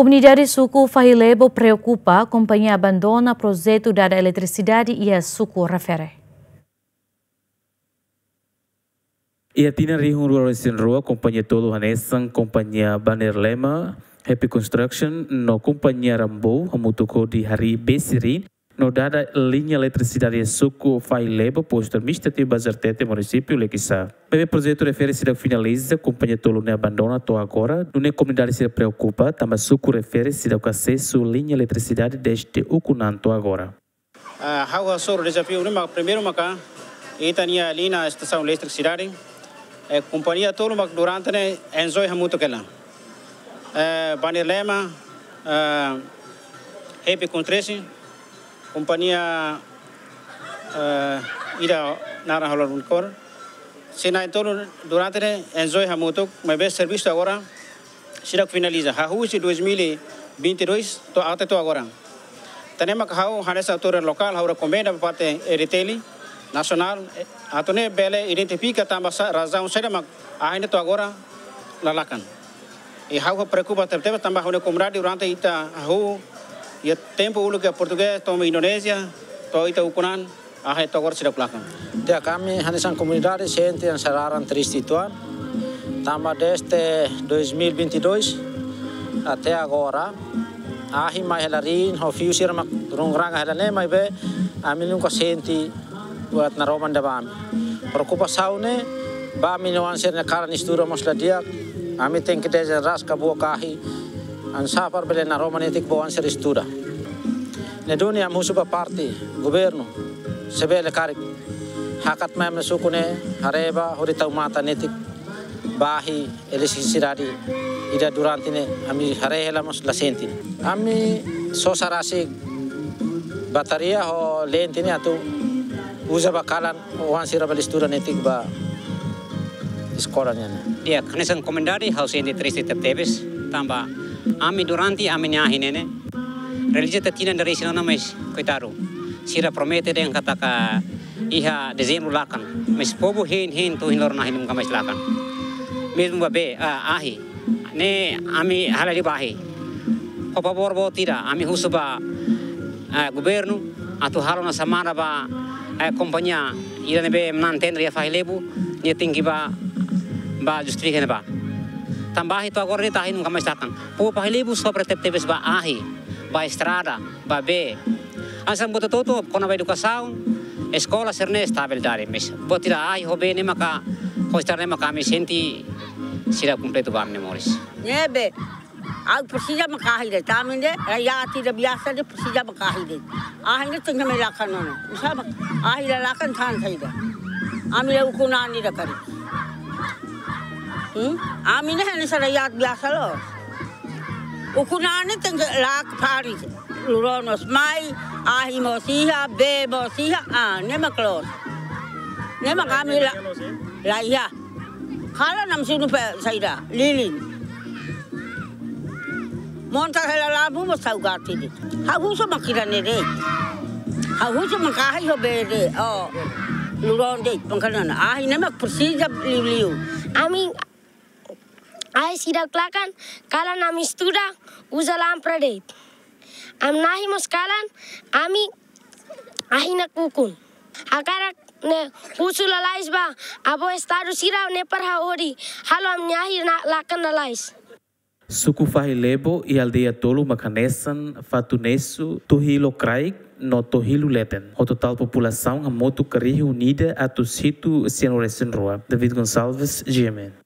Comunidade suku Fahilebo preocupa companhia abandona projeto da eletricidade e a suku refere. E a tina rihun rural rua companhia todo hanesan companhia Banerlema Happy Construction no companhia Rambo hamutuko di hari Besirin no dada linha eletricidade suco fai leba posto administrativo Bazartete município Lequissá. Bebe projeto refere-se ao finaliza, companhia tolo ne abandona to agora, é comunidade se preocupa, também suco refere-se ao acesso linha eletricidade deste Ucunanto agora. Uh, how soro desafio ne primeiro maka ita nia linha estação eletricidade e companhia tolo mak durante ne enjoy hamuto kela. Uh, Banirlema uh, Happy Construction companhia compañía eh, ira nara halor uncor sena entorno durante enjoy hamutok me best service agora sirak finaliza. Hahu si 2022 to ate to agora tanema kahau hanes autor local haura comenda parte reteli nacional eh, atone bele identifica tambasa razão serema ainda to agora lalakan e hau preocupa tebe tambah hone comrade durante ita hahu Ya tempo ulu ke Português, toma Indonésia, to ita ukunan, ah itu agora sudah belakang. Dia kami hanya comunidade gente yang sararan triste tuan. Tambah desde 2022 até agora, ahi mai helarin, ho fiusir mak rungrang helane mai be, ami nunca senti buat naroman da bami. Preocupação ne, bami nuan ser na cara nistura mosla dia, ami tem que desenhar rasca boa kahi, an sapar bele na Roma netik bawan ser estuda. Ne dunia musuh parti, governo, sebele karik. Hakat mem sukune hareba hori tau mata netik bahi elektrisiradi ida durante ne ami harehela mos la senti. Ami sosarasi bataria ho lentini atu usa bakalan wan sira balistura netik ba sekolahnya. Dia kenesan komendari house ini triste tebes tambah ami durante ami nyahinene religião tatina dari sino na mas coitado sira promete den kataka iha dezembro lakan. Mas povo hin hin tu hinlor na hinum kamas lakan. Babe ah, ahi. Ne ami halali bahi. O favor bo tira ami husuba governo atu halona samana ba companhia ira nebe mantenere ya fahilebu. Ne tinggi ba ba justifica ba tambahi tua kordi tahin kama istakan pu pahilibu sobre teptepes ba ahi ba estrada ba be asam goto toto kona ba educação escola serne estabilidade mes potira ahi hobe ne maka hostar ne maka me senti sira completo ba memórias nebe आज पसीजा में काहिल दे तामिन दे या आती दे बियासा दे पसीजा में काहिल दे आहिल तो जमे लाखन नोने सब आहिल लाखन थान थई दे आमिले उको नानी रखरी Hmm? Amin hen sa rakyat biasa lo. Ukunani teng lak pari. Luronos mai, ahi mo siha, be mo siha, ah, nema klos. Nema kami la, iya. Kala nam sinu pe saida, lilin. Monta hela labu mo saugati di. Haguso makira ne de. Haguso makahi ho be de. Oh. Luron de, pangkalan. Ahi nema persija liu liu. Amin Ai siraclacan, calan a mistura, usa la ampraret. Am nahi calan, ami ahina kukun. cara né, usula lais ba, abo estaru sira ne parha hori. halo am nahi lacan lais. Sukufahilebo e aldeia Tolo Macanessan, Fatunesso, Torrilo Craig, no Torrilo Leten. O total população a moto que unida a Tucito Cianorecen Roa. David Gonçalves, GMN.